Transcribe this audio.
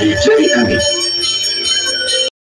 DJ Abby.